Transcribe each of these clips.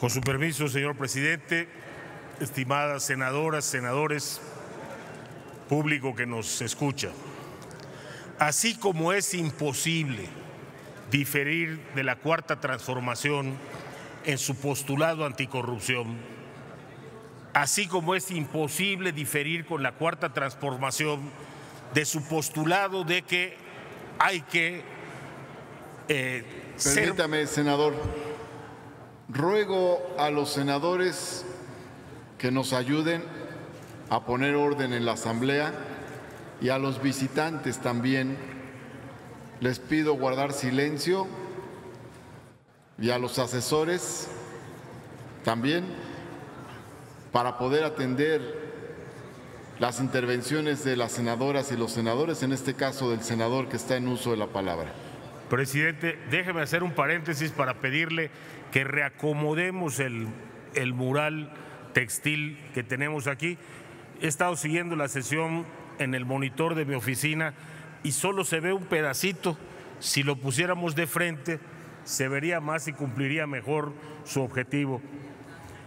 Con su permiso, señor presidente, estimadas senadoras, senadores, público que nos escucha. Así como es imposible diferir de la cuarta transformación en su postulado anticorrupción, así como es imposible diferir con la cuarta transformación de su postulado de que hay que eh, Permítame, senador. Ruego a los senadores que nos ayuden a poner orden en la Asamblea y a los visitantes también. Les pido guardar silencio y a los asesores también para poder atender las intervenciones de las senadoras y los senadores, en este caso del senador que está en uso de la palabra. Presidente, déjeme hacer un paréntesis para pedirle que reacomodemos el, el mural textil que tenemos aquí. He estado siguiendo la sesión en el monitor de mi oficina y solo se ve un pedacito. Si lo pusiéramos de frente, se vería más y cumpliría mejor su objetivo.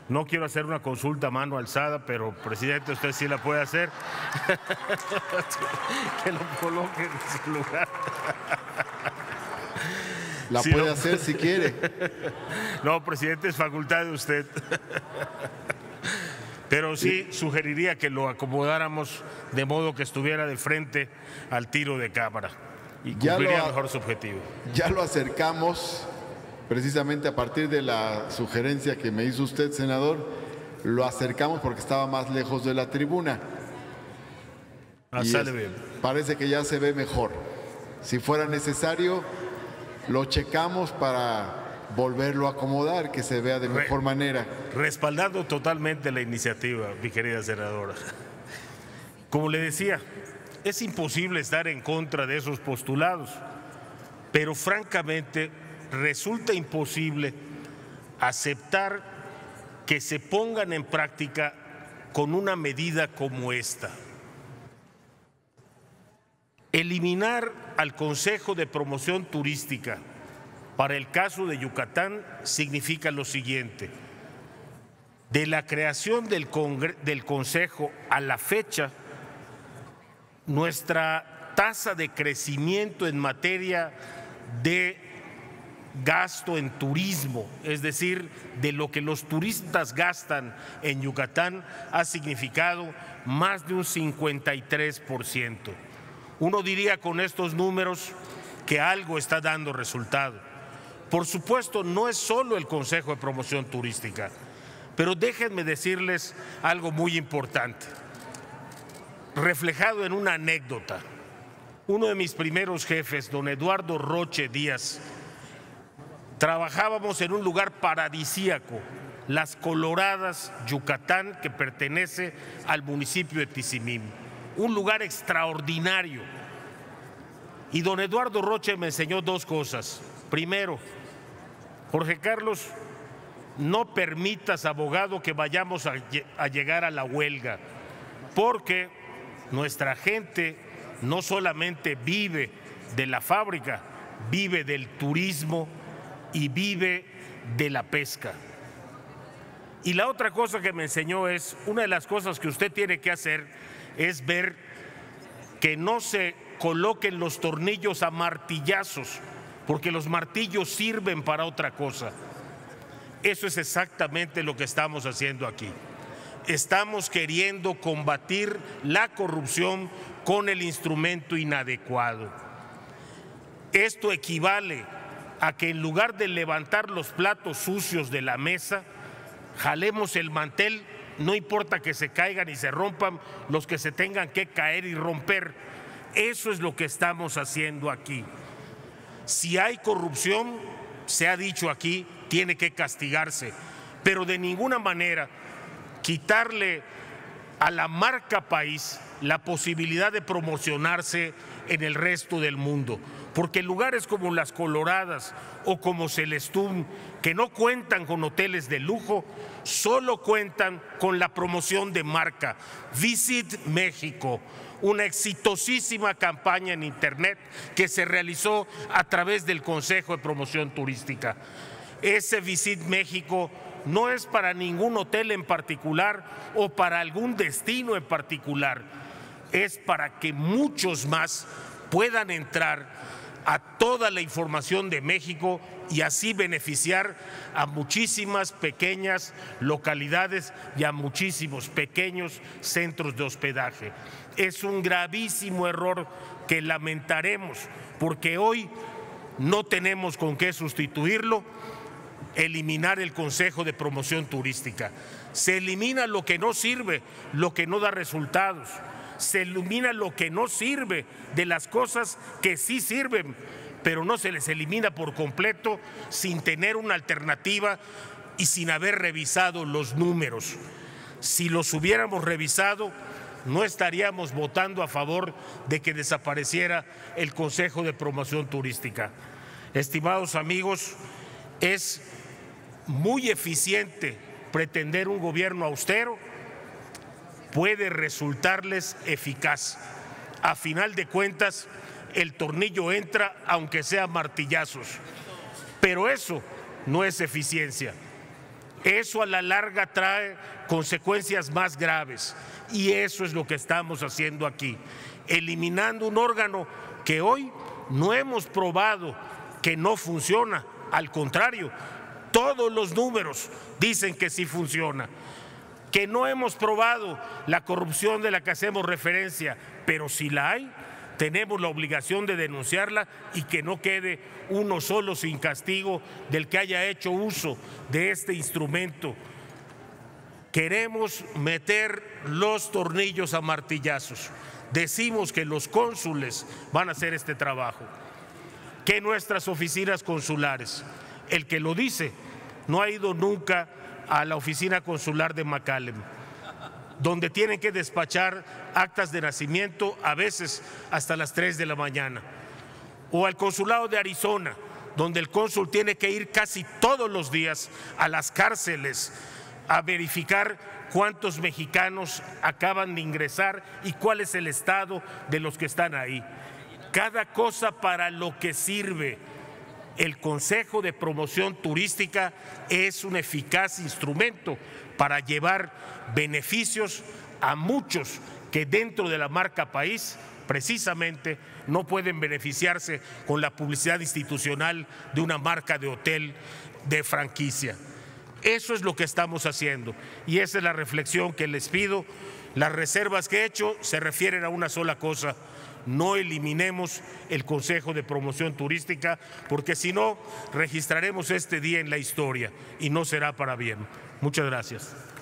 No quiero hacer una consulta mano alzada, pero presidente, usted sí la puede hacer. que lo coloque en su lugar. La puede hacer si quiere. No, presidente, es facultad de usted. Pero sí sugeriría que lo acomodáramos de modo que estuviera de frente al tiro de cámara y cumpliría mejor su objetivo. Ya lo acercamos, precisamente a partir de la sugerencia que me hizo usted, senador, lo acercamos porque estaba más lejos de la tribuna. Ah, sale bien. Parece que ya se ve mejor. Si fuera necesario, lo checamos para volverlo a acomodar, que se vea de mejor manera. Respaldando totalmente la iniciativa, mi querida senadora. Como le decía, es imposible estar en contra de esos postulados, pero francamente resulta imposible aceptar que se pongan en práctica con una medida como esta. Eliminar al Consejo de Promoción Turística para el caso de Yucatán significa lo siguiente. De la creación del, Consejo a la fecha, nuestra tasa de crecimiento en materia de gasto en turismo, es decir, de lo que los turistas gastan en Yucatán, ha significado más de un 53%. Uno diría con estos números que algo está dando resultado. Por supuesto, no es solo el Consejo de Promoción Turística, pero déjenme decirles algo muy importante, reflejado en una anécdota. Uno de mis primeros jefes, don Eduardo Roche Díaz, trabajábamos en un lugar paradisíaco, Las Coloradas, Yucatán, que pertenece al municipio de Tizimín un lugar extraordinario. Y don Eduardo Roche me enseñó dos cosas. Primero, Jorge Carlos, no permitas, abogado, que vayamos a, llegar a la huelga, porque nuestra gente no solamente vive de la fábrica, vive del turismo y vive de la pesca. Y la otra cosa que me enseñó es, una de las cosas que usted tiene que hacer es ver que no se coloquen los tornillos a martillazos, porque los martillos sirven para otra cosa. Eso es exactamente lo que estamos haciendo aquí. Estamos queriendo combatir la corrupción con el instrumento inadecuado. Esto equivale a que en lugar de levantar los platos sucios de la mesa, jalemos el mantel no importa que se caigan y se rompan los que se tengan que caer y romper. Eso es lo que estamos haciendo aquí. Si hay corrupción, se ha dicho aquí, tiene que castigarse, pero de ninguna manera quitarle a la marca país la posibilidad de promocionarse en el resto del mundo. Porque lugares como Las Coloradas o como Celestún, que no cuentan con hoteles de lujo, solo cuentan con la promoción de marca. Visit México, una exitosísima campaña en Internet que se realizó a través del Consejo de Promoción Turística. Ese Visit México no es para ningún hotel en particular o para algún destino en particular, es para que muchos más puedan entrar a toda la información de México y así beneficiar a muchísimas pequeñas localidades y a muchísimos pequeños centros de hospedaje. Es un gravísimo error que lamentaremos porque hoy no tenemos con qué sustituirlo, eliminar el Consejo de Promoción Turística. Se elimina lo que no sirve, lo que no da resultados. Se elimina lo que no sirve de las cosas que sí sirven, pero no se les elimina por completo sin tener una alternativa y sin haber revisado los números. Si los hubiéramos revisado, no estaríamos votando a favor de que desapareciera el Consejo de Promoción Turística. Estimados amigos, es muy eficiente pretender un gobierno austero, puede resultarles eficaz. A final de cuentas, el tornillo entra aunque sea martillazos, pero eso no es eficiencia. Eso a la larga trae consecuencias más graves y eso es lo que estamos haciendo aquí, eliminando un órgano que hoy no hemos probado que no funciona, al contrario, todos los números dicen que sí funciona, que no hemos probado la corrupción de la que hacemos referencia, pero si la hay, tenemos la obligación de denunciarla y que no quede uno solo sin castigo del que haya hecho uso de este instrumento. Queremos meter los tornillos a martillazos. Decimos que los cónsules van a hacer este trabajo, que nuestras oficinas consulares, el que lo dice, no ha ido nunca a la oficina consular de McAllen donde tienen que despachar actas de nacimiento a veces hasta las 3 de la mañana. O al consulado de Arizona, donde el cónsul tiene que ir casi todos los días a las cárceles a verificar cuántos mexicanos acaban de ingresar y cuál es el estado de los que están ahí. Cada cosa para lo que sirve. El Consejo de Promoción Turística es un eficaz instrumento para llevar beneficios a muchos que dentro de la marca país precisamente no pueden beneficiarse con la publicidad institucional de una marca de hotel de franquicia. Eso es lo que estamos haciendo y esa es la reflexión que les pido. Las reservas que he hecho se refieren a una sola cosa. No eliminemos el Consejo de Promoción Turística porque si no registraremos este día en la historia y no será para bien. Muchas gracias.